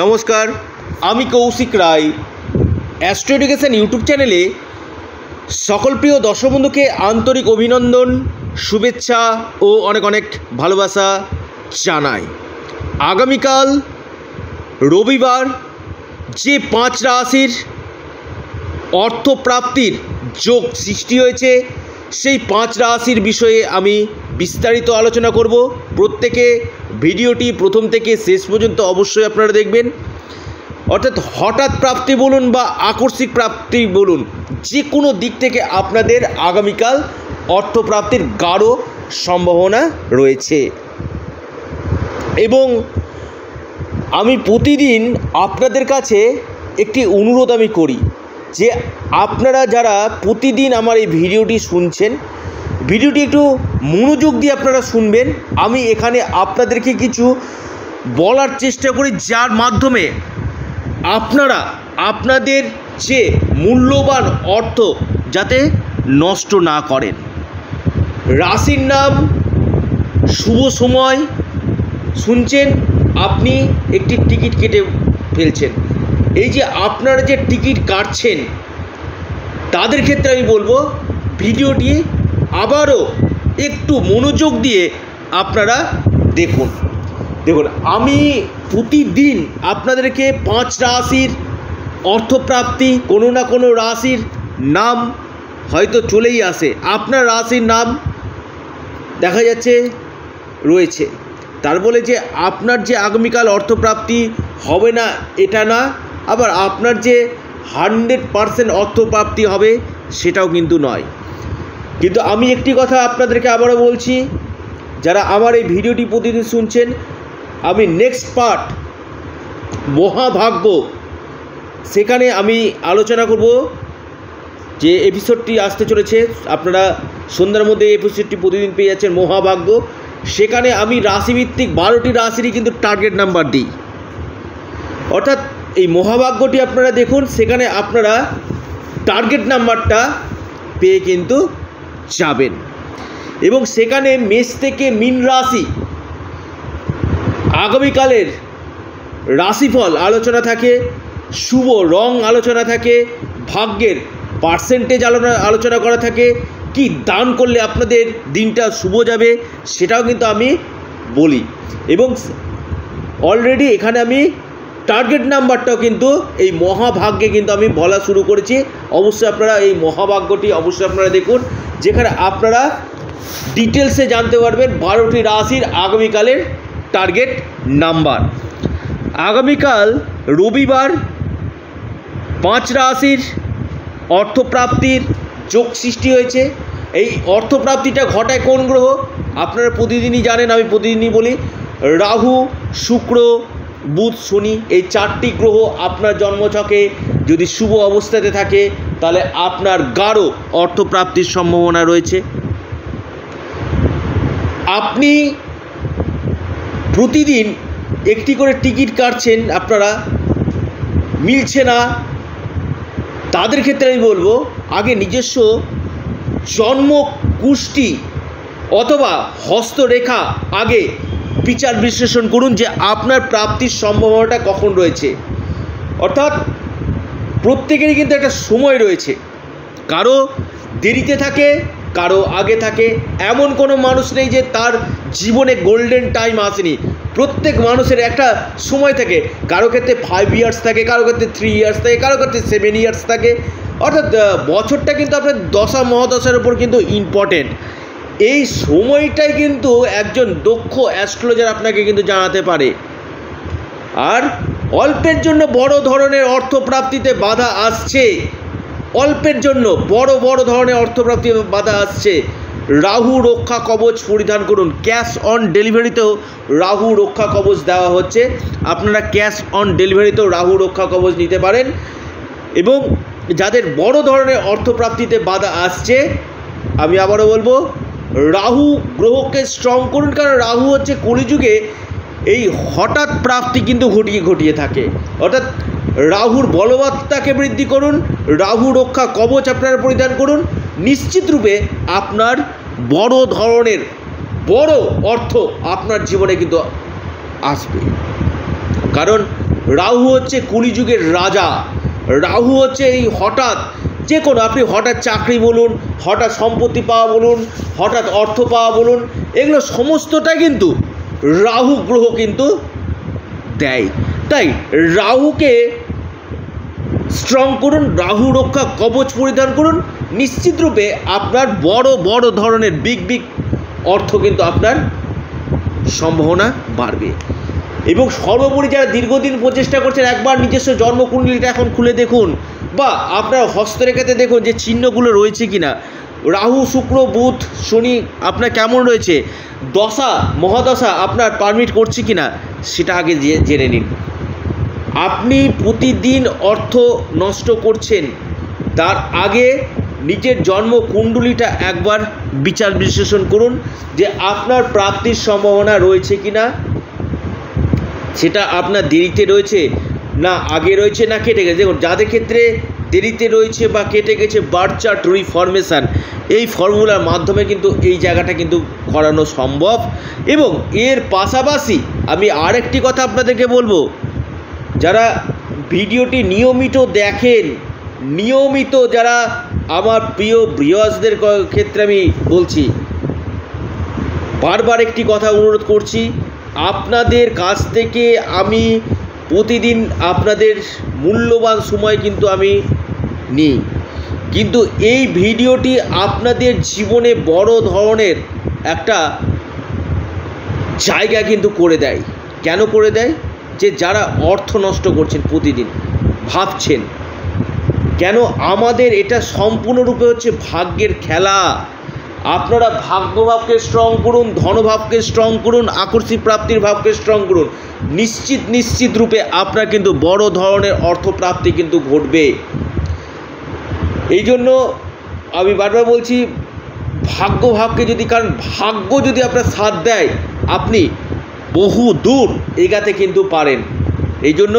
নমস্কার, আমি Koushik Roy. Astro education YouTube চ্যানেলে সকল প্রিয় দর্শক বন্ধুকে আন্তরিক অভিনন্দন, শুভেচ্ছা ও অনেক অনেক ভালোবাসা জানাই। আগামীকাল রবিবার যে পাঁচ রাশির অর্থপ্রাপ্তির যোগ সৃষ্টি হয়েছে, সেই পাঁচ রাশির বিষয়ে আমি বিস্তারিত আলোচনা করব। প্রত্যেকে ভিডিওটি প্রথম থেকে শেষ পর্যন্ত অবশ্যই আপনারা দেখবেন। অর্থাৎ হঠাৎ প্রাপ্তি বলুন বা আকস্মিক প্রাপ্তি বলুন যে কোনো দিক থেকে আপনাদের আগামীকাল অর্থপ্রাপ্তির গাঢ় সম্ভাবনা রয়েছে। এবং আমি প্রতিদিন আপনাদের কাছে একটি অনুরোধ আমি করি যে আপনারা যারা প্রতিদিন আমার এই ভিডিওটি শুনছেন ভিডিওটি একটু মনোযোগ দিয়ে আপনারা শুনবেন। আমি এখানে আপনাদেরকে কিছু বলার চেষ্টা করি, যার মাধ্যমে আপনারা আপনাদের যে মূল্যবান অর্থ যাতে নষ্ট না করেন। রাশির নাম, শুভ সময়, শুনছেন, আপনি একটি টিকিট কেটে ফেলছেন। এই যে আপনারা যে টিকিট কাটছেন, তাদের ক্ষেত্রে আমি বলব, ভিডিওটি আবারও একটু মনোযোগ দিয়ে আপনারা দেখুন। দেখুন, আমি প্রতিদিন আপনাদেরকে পাঁচ রাশির অর্থপ্রাপ্তি, কোনো না কোনো রাশির নাম হয়তো চলেই আসে। আপনার রাশির নাম দেখা যাচ্ছে রয়েছে। তার বলে যে আপনার যে আগামীকাল অর্থপ্রাপ্তি হবে না, এটা না, আবার আপনার যে হান্ড্রেড পারসেন্ট অর্থপ্রাপ্তি হবে, সেটাও কিন্তু নয়। কিন্তু আমি একটি কথা আপনাদেরকে আবারও বলছি, যারা আমার এই ভিডিওটি প্রতিদিন শুনছেন, আমি নেক্সট পার্ট মহাভাগ্য, সেখানে আমি আলোচনা করব যে এপিসোডটি আসতে চলেছে। আপনারা সন্ধ্যার মধ্যে এপিসোডটি প্রতিদিন পেয়ে যাচ্ছেন মহাভাগ্য। সেখানে আমি রাশিভিত্তিক বারোটি রাশিরই কিন্তু টার্গেট নাম্বার দিই। অর্থাৎ এই মহাভাগ্যটি আপনারা দেখুন, সেখানে আপনারা টার্গেট নাম্বারটা পেয়ে কিন্তু যাবেন। এবং সেখানে মেষ থেকে মিন রাশি। আগামীকালের রাশিফল আলোচনা থাকে, শুভ রং আলোচনা থাকে, ভাগ্যের পার্সেন্টেজ আলোচনা আলোচনা করা থাকে, কি দান করলে আপনাদের দিনটা শুভ যাবে সেটাও কিন্তু আমি বলি। এবং অলরেডি এখানে আমি টার্গেট নাম্বারটাও কিন্তু এই মহাভাগ্যে কিন্তু আমি বলা শুরু করেছি। অবশ্যই আপনারা এই মহাভাগ্যটি অবশ্যই আপনারা দেখুন। যেখানে আপনারা ডিটেলসে জানতে পারবেন বারোটি রাশির আগামীকালের টার্গেট নাম্বার আগামীকাল রবিবার পাঁচ রাশির অর্থপ্রাপ্তির যোগ সৃষ্টি হয়েছে। এই অর্থপ্রাপ্তিটা ঘটায় কোন গ্রহ? আপনারা প্রতিদিনই জানেন, আমি প্রতিদিনই বলি, রাহু, শুক্র বুধ, শনি এই চারটি গ্রহ আপনার জন্মছকে যদি শুভ অবস্থাতে থাকে, তাহলে আপনার গাঢ় অর্থপ্রাপ্তির সম্ভাবনা রয়েছে। আপনি প্রতিদিন একটি করে টিকিট কাটছেন, আপনারা মিলছে না। তাদের ক্ষেত্রে আমি বলব, আগে নিজস্ব জন্ম কুষ্টি অথবা হস্তরেখা আগে বিচার বিশ্লেষণ করুন যে আপনার প্রাপ্তির সম্ভাবনাটা কখন রয়েছে। অর্থাৎ প্রত্যেকেরই কিন্তু একটা সময় রয়েছে। কারও দেরিতে থাকে, কারও আগে থাকে। এমন কোনো মানুষ নেই যে তার জীবনে গোল্ডেন টাইম আসেনি। প্রত্যেক মানুষের একটা সময় থাকে। কারও ক্ষেত্রে ফাইভ ইয়ার্স থাকে, কারও ক্ষেত্রে থ্রি ইয়ার্স থাকে, কারও ক্ষেত্রে সেভেন ইয়ার্স থাকে। অর্থাৎ বছরটা কিন্তু আপনার দশা মহাদশার উপর কিন্তু ইম্পর্টেন্ট এই সময়টাই কিন্তু একজন দক্ষ অ্যাস্ট্রোলজার আপনাকে কিন্তু জানাতে পারে। আর অল্পের জন্য বড় ধরনের অর্থপ্রাপ্তিতে বাধা আসছে। অল্পের জন্য বড় বড় ধরনের অর্থপ্রাপ্তি বাধা আসছে। রাহু রক্ষা কবচ পরিধান করুন। ক্যাশ অন ডেলিভারিতেও রাহু রক্ষা কবচ দেওয়া হচ্ছে। আপনারা ক্যাশ অন ডেলিভারিতেও রাহু রক্ষা কবচ নিতে পারেন। এবং যাদের বড় ধরনের অর্থপ্রাপ্তিতে বাধা আসছে, আমি আবারও বলব রাহু গ্রহকে স্ট্রং করুন, কারণ রাহু হচ্ছে কলিযুগে এই হঠাৎ প্রাপ্তি কিন্তু ঘটিয়ে ঘটিয়ে থাকে। অর্থাৎ রাহুর বলবত্তাকে বৃদ্ধি করুন, রাহু রক্ষা কবচ আপনারা পরিধান করুন, নিশ্চিত রূপে আপনার বড় ধরনের, বড় অর্থ আপনার জীবনে কিন্তু আসবে। কারণ রাহু হচ্ছে কলিযুগের রাজা, রাহু হচ্ছে এই হঠাৎ যে কোনো, আপনি হঠাৎ চাকরি বলুন, হঠাৎ সম্পত্তি পাওয়া বলুন, হঠাৎ অর্থ পাওয়া বলুন, এগুলো সমস্তটা কিন্তু রাহু গ্রহ কিন্তু দেয়। তাই রাহুকে স্ট্রং করুন, রাহু রক্ষা কবচ পরিধান করুন, নিশ্চিত রূপে আপনার বড় বড় ধরনের বিগ বিগ অর্থ কিন্তু আপনার সম্ভাবনা বাড়বে। এবং সর্বোপরি যারা দীর্ঘদিন প্রচেষ্টা করছেন, একবার নিজস্ব জন্মকুণ্ডলিটা এখন খুলে দেখুন বা আপনার হস্তরেখাতে দেখুন যে চিহ্নগুলো রয়েছে কিনা। রাহু, শুক্র, বুধ, শনি আপনার কেমন রয়েছে? দশা, মহাদশা আপনার পারমিট করছে কিনা, সেটা আগে জেনে নিন। আপনি প্রতিদিন অর্থ নষ্ট করছেন, তার আগে নিজের জন্ম কুণ্ডলিটা একবার বিচার বিশ্লেষণ করুন যে আপনার প্রাপ্তির সম্ভাবনা রয়েছে কি না সেটা আপনার দেরিতে রয়েছে না, আগে রয়েছে না কেটে গেছে। দেখুন, যাদের ক্ষেত্রে দেরিতে রয়েছে বা কেটে গেছে বার্থ চার্ট রিফরমেশান এই ফর্মুলার মাধ্যমে কিন্তু এই জায়গাটা কিন্তু করানো সম্ভব। এবং এর পাশাপাশি আমি আরেকটি কথা আপনাদেরকে বলব, যারা ভিডিওটি নিয়মিত দেখেন, নিয়মিত যারা আমার প্রিয় ভিউয়ার্সদের ক্ষেত্রে আমি বলছি, বারবার একটি কথা অনুরোধ করছি, আপনাদের কাছ থেকে আমি প্রতিদিন আপনাদের মূল্যবান সময় কিন্তু আমি নিই। কিন্তু এই ভিডিওটি আপনাদের জীবনে বড় ধরনের একটা জায়গা কিন্তু করে দেয়। কেন করে দেয়? যে যারা অর্থ নষ্ট করছেন প্রতিদিন, ভাবছেন, কেন আমাদের এটা সম্পূর্ণরূপে হচ্ছে ভাগ্যের খেলা? আপনারা ভাগ্যভাবকে স্ট্রং করুন, ধনভাবকে স্ট্রং করুন আকর্ষিক প্রাপ্তির ভাবকে স্ট্রং করুন। নিশ্চিত নিশ্চিত রূপে আপনার কিন্তু বড় ধরনের অর্থপ্রাপ্তি কিন্তু ঘটবে। এই জন্য আমি বারবার বলছি ভাগ্য ভাবকে যদি, কারণ ভাগ্য যদি আপনার সাথ দেয়, আপনি বহু দূর এগাতে কিন্তু পারেন। এই জন্য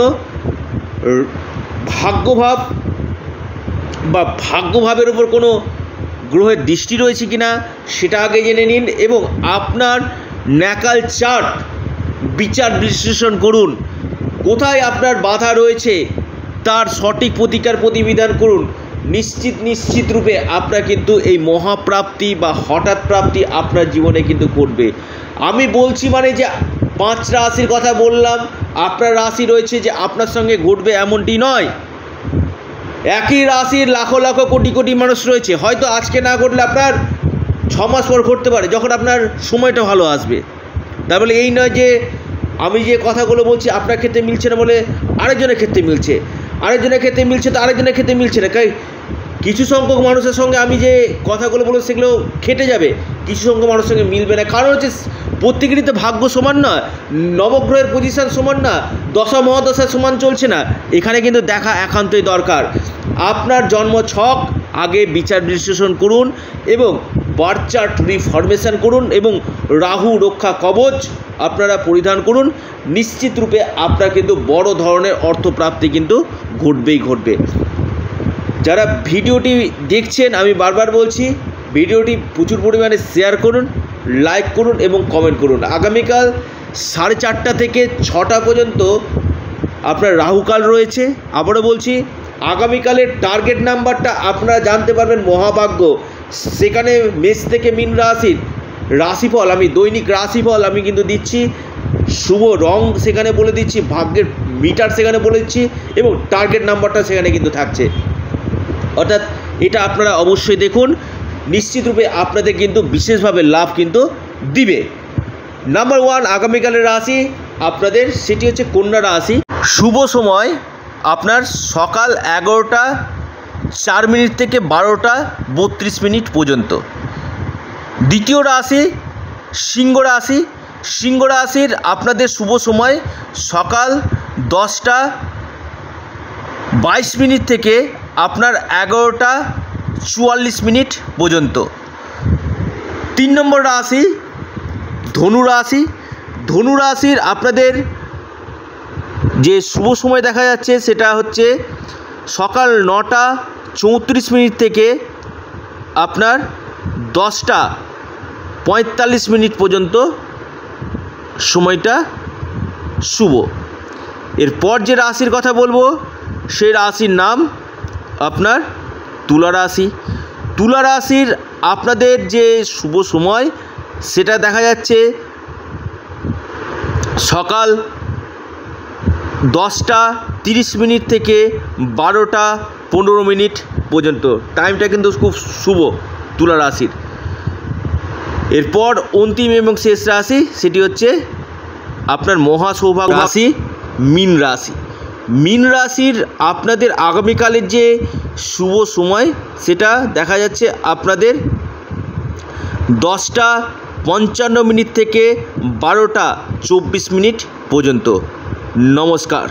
ভাগ্যভাব বা ভাগ্যভাবের উপর কোনো গ্রহের দৃষ্টি রয়েছে কিনা সেটা আগে জেনে নিন এবং আপনার ন্যাকাল চার্ট, বিচার বিশ্লেষণ করুন। কোথায় আপনার বাধা রয়েছে তার সঠিক প্রতিকার প্রতিবিধান করুন। নিশ্চিত নিশ্চিত রূপে আপনার কিন্তু এই মহাপ্রাপ্তি বা হঠাৎ প্রাপ্তি আপনার জীবনে কিন্তু ঘটবে। আমি বলছি মানে যে পাঁচ রাশির কথা বললাম, আপনার রাশি রয়েছে যে আপনার সঙ্গে ঘটবে এমনটি নয়। একই রাশির লাখো লাখো কোটি কোটি মানুষ রয়েছে। হয়তো আজকে না ঘটলে আপনার ছ মাস পর ঘটতে পারে, যখন আপনার সময়টা ভালো আসবে। তার বলে এই নয় যে আমি যে কথাগুলো বলছি আপনার ক্ষেত্রে মিলছে না বলে আরেকজনের ক্ষেত্রে মিলছে। আরেকজনের ক্ষেত্রে মিলছে তো আরেকজনের ক্ষেত্রে মিলছে না। কাই কিছু সংখ্যক মানুষের সঙ্গে আমি যে কথাগুলো বলব সেগুলো খেটে যাবে। কিছু সংখ্যক মানুষের সঙ্গে মিলবে না। কারণ হচ্ছে প্রত্যেকেরই তো ভাগ্য সমান না নবগ্রহের পজিশন সমান না। দশা মহাদশা সমান চলছে না। এখানে কিন্তু দেখা একান্তই দরকার। আপনার জন্ম ছক, আগে বিচার বিশ্লেষণ করুন এবং বার্থ চার্ট রিফরমেশন করুন এবং রাহু রক্ষা কবচ আপনারা পরিধান করুন। নিশ্চিত রূপে আপনার কিন্তু বড় ধরনের অর্থপ্রাপ্তি কিন্তু ঘটবেই ঘটবে। যারা ভিডিওটি দেখছেন, আমি বারবার বলছি, ভিডিওটি প্রচুর পরিমাণে শেয়ার করুন লাইক করুন এবং কমেন্ট করুন। আগামীকাল সাড়ে চারটা থেকে ছটা পর্যন্ত আপনার রাহুকাল রয়েছে। আবারও বলছি, আগামীকালের টার্গেট নাম্বারটা আপনারা জানতে পারবেন মহাভাগ্য। সেখানে মেষ থেকে মিন রাশির রাশিফল, আমি দৈনিক রাশিফল আমি কিন্তু দিচ্ছি। শুভ রং সেখানে বলে দিচ্ছি, ভাগ্যের মিটার সেখানে বলে দিচ্ছি এবং টার্গেট নাম্বারটা সেখানে কিন্তু থাকছে। অর্থাৎ এটা আপনারা অবশ্যই দেখুন। নিশ্চিতরূপে আপনাদের কিন্তু বিশেষভাবে লাভ কিন্তু দিবে। নাম্বার ওয়ান আগামীকালের রাশি আপনাদের, সেটি হচ্ছে কন্যা রাশি। শুভ সময়, আপনার সকাল এগারোটা, চার মিনিট থেকে বারোটা, বত্রিশ মিনিট পর্যন্ত। দ্বিতীয় রাশি, সিংহ রাশি। সিংহ রাশির আপনাদের শুভ সময়, সকাল দশটা, বাইশ মিনিট থেকে আপনার এগারোটা, চুয়াল্লিশ মিনিট পর্যন্ত। তিন নম্বর রাশি ধনু রাশি ধনু রাশির আপনাদের যে শুভ সময় দেখা যাচ্ছে সেটা হচ্ছে সকাল নটা চৌত্রিশ মিনিট থেকে আপনার দশটা পঁয়তাল্লিশ মিনিট পর্যন্ত সময়টা শুভ। এরপর যে রাশির কথা বলব, সেই রাশির নাম আপনার তুলা রাশি। তুলা রাশির আপনাদের যে শুভ সময় সেটা দেখা যাচ্ছে সকাল দশটা তিরিশ মিনিট থেকে বারোটা পনেরো মিনিট পর্যন্ত। টাইমটা কিন্তু খুব শুভ তুলা রাশির। এরপর অন্তিম এবং শেষ রাশি সেটি হচ্ছে আপনার মহা সৌভাগ্য রাশি, মীন রাশি। মীন রাশির আপনাদের আগামীকালের যে শুভ সময়, সেটা দেখা যাচ্ছে আপনাদের দশটা পঞ্চান্ন মিনিট থেকে বারোটা চব্বিশ মিনিট পর্যন্ত। নমস্কার।